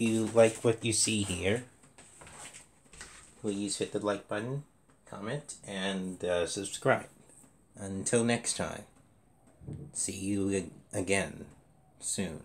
you like what you see here, please hit the like button, comment, and uh, subscribe. Until next time, see you again soon.